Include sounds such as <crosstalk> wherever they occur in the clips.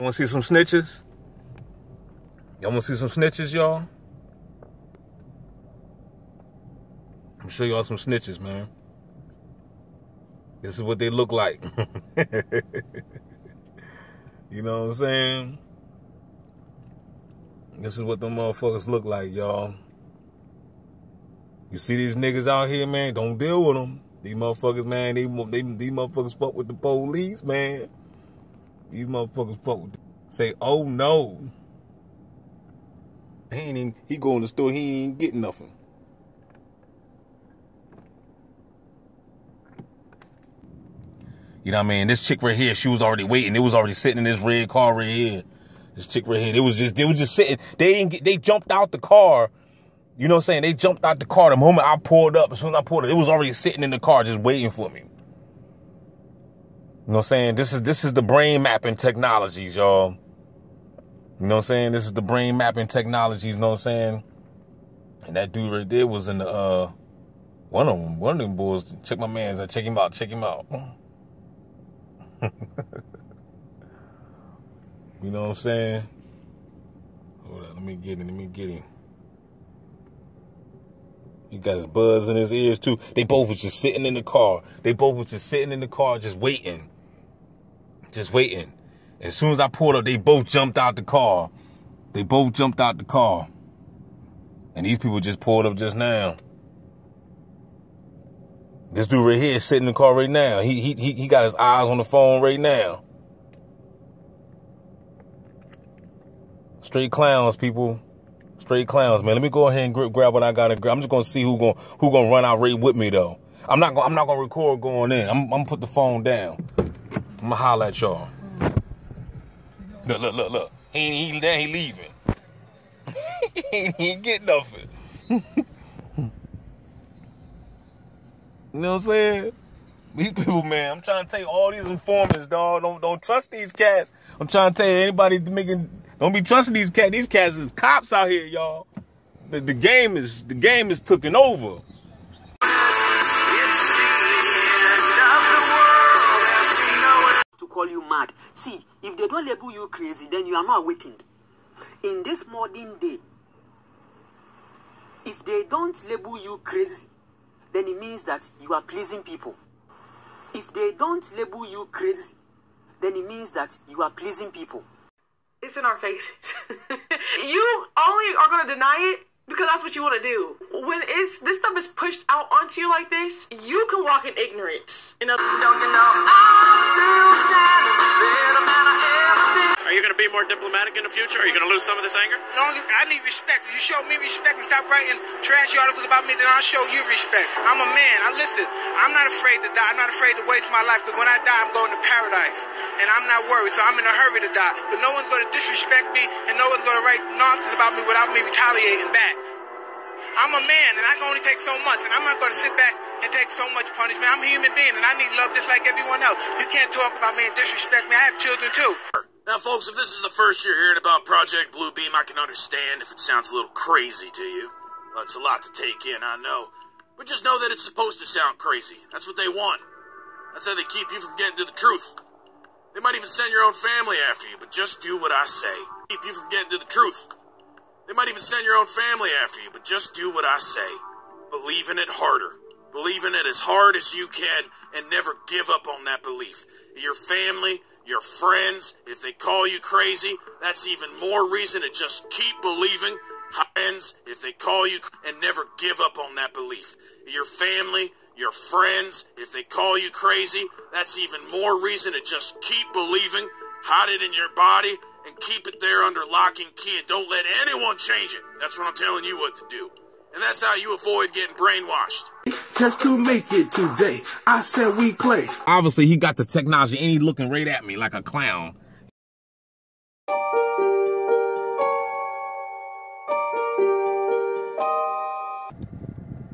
Want to see some snitches? Y'all want to see some snitches, y'all? I'm show y'all some snitches, man. This is what they look like. <laughs> you know what I'm saying? This is what them motherfuckers look like, y'all. You see these niggas out here, man? Don't deal with them. These motherfuckers, man, they, they, these motherfuckers fuck with the police, man. These motherfuckers fuck with. Say, oh no. He ain't even, he go in the store, he ain't getting nothing. You know what I mean? This chick right here, she was already waiting. It was already sitting in this red car right here. This chick right here, it was just, they was just sitting. They didn't get, they jumped out the car. You know what I'm saying? They jumped out the car the moment I pulled up. As soon as I pulled up, it was already sitting in the car just waiting for me. You know what I'm saying? This is this is the brain mapping technologies, y'all. You know what I'm saying? This is the brain mapping technologies, you know what I'm saying? And that dude right there was in the uh one of them, one of them boys. Check my man's, check him out, check him out. <laughs> you know what I'm saying? Hold on, let me get him, let me get him. He got his buzz in his ears too. They both was just sitting in the car. They both was just sitting in the car, just waiting just waiting. As soon as I pulled up, they both jumped out the car. They both jumped out the car. And these people just pulled up just now. This dude right here is sitting in the car right now. He he he got his eyes on the phone right now. Straight clowns, people. Straight clowns, man. Let me go ahead and grab, grab what I got to grab. I'm just gonna see who gonna who gonna run out right with me though. I'm not gonna I'm not gonna record going in. I'm I'm gonna put the phone down. I'm gonna holler at y'all. Look, look, look, look. He ain't he, he leaving. <laughs> he ain't getting nothing. <laughs> you know what I'm saying? These people, man, I'm trying to tell you all these informants, dog. Don't don't trust these cats. I'm trying to tell you anybody making don't be trusting these cats. These cats is cops out here, y'all. The, the game is the game is taking over. Mad. See, if they don't label you crazy, then you are not awakened. In this modern day, if they don't label you crazy, then it means that you are pleasing people. If they don't label you crazy, then it means that you are pleasing people. It's in our faces. <laughs> you only are going to deny it because that's what you want to do. When it's this stuff is pushed out onto you like this, you can walk in ignorance. In other, don't you know? Are you going to be more diplomatic in the future? Are you going to lose some of this anger? No, I need respect. If you show me respect and stop writing trashy articles about me, then I'll show you respect. I'm a man. I listen. I'm not afraid to die. I'm not afraid to waste my life because when I die, I'm going to paradise. And I'm not worried, so I'm in a hurry to die. But no one's going to disrespect me and no one's going to write nonsense about me without me retaliating back. I'm a man and I can only take so much and I'm not going to sit back and take so much punishment. I'm a human being and I need love just like everyone else. You can't talk about me and disrespect me. I have children too. Now, folks, if this is the first you're hearing about Project Bluebeam, I can understand if it sounds a little crazy to you. Well, it's a lot to take in, I know. But just know that it's supposed to sound crazy. That's what they want. That's how they keep you from getting to the truth. They might even send your own family after you, but just do what I say. Keep you from getting to the truth. They might even send your own family after you, but just do what I say. Believe in it harder. Believe in it as hard as you can and never give up on that belief. Your family, your friends, if they call you crazy, that's even more reason to just keep believing. Friends, if they call you and never give up on that belief. Your family, your friends, if they call you crazy, that's even more reason to just keep believing. Hide it in your body and keep it there under lock and key and don't let anyone change it. That's what I'm telling you what to do. And that's how you avoid getting brainwashed. Just to make it today, I said we play. Obviously, he got the technology and he looking right at me like a clown.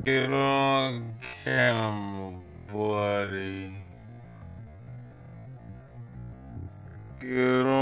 Get on camera, buddy. Get on camera.